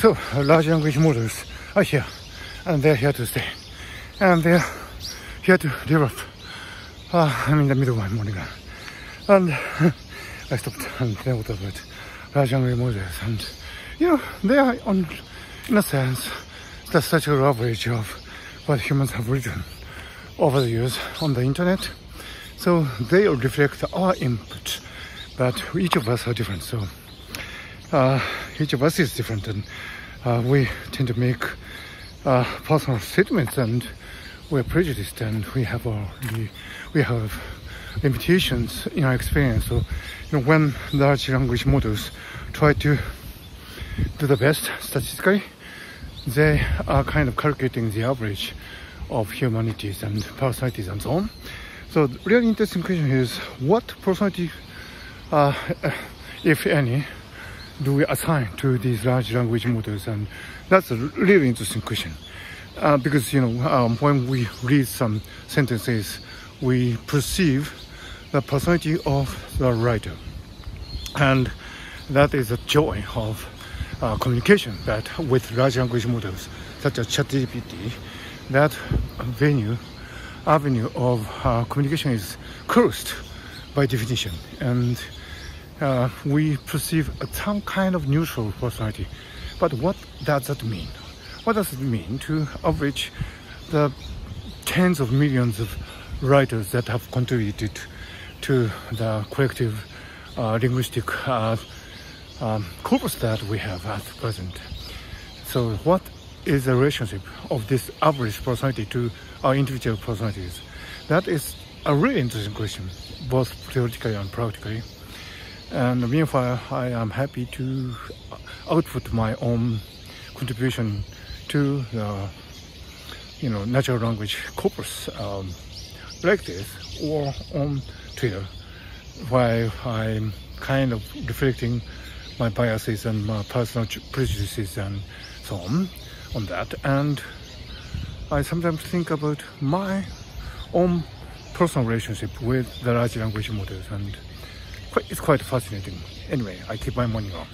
So, large language models are here, and they're here to stay, and they're here to develop. Uh, I'm in the middle my morning and I stopped and thought about large language models, and you know, they are on, in a sense, the statistical average of what humans have written over the years on the internet. So they reflect our input, but each of us are different. So uh, each of us is different, and uh, we tend to make uh, personal statements, and we're prejudiced, and we have our we have limitations in our experience. So you know, when large language models try to do the best statistically, they are kind of calculating the average of humanities and personalities and so on. So the really interesting question is what personality, uh, if any, do we assign to these large language models? And that's a really interesting question. Uh, because you know um, when we read some sentences, we perceive the personality of the writer, and that is the joy of uh, communication that with large language models such as ChatGPT, that venue, avenue of uh, communication is closed by definition, and uh, we perceive some kind of neutral personality. But what does that mean? What does it mean to average the tens of millions of writers that have contributed to the collective uh, linguistic uh, um, corpus that we have at present. So what is the relationship of this average personality to our individual personalities? That is a really interesting question, both theoretically and practically. And meanwhile, I am happy to output my own contribution to the, you know, natural language corpus um, like this or on Twitter, while I'm kind of reflecting my biases and my personal prejudices and so on on that. And I sometimes think about my own personal relationship with the large language models and it's quite fascinating. Anyway, I keep my money on.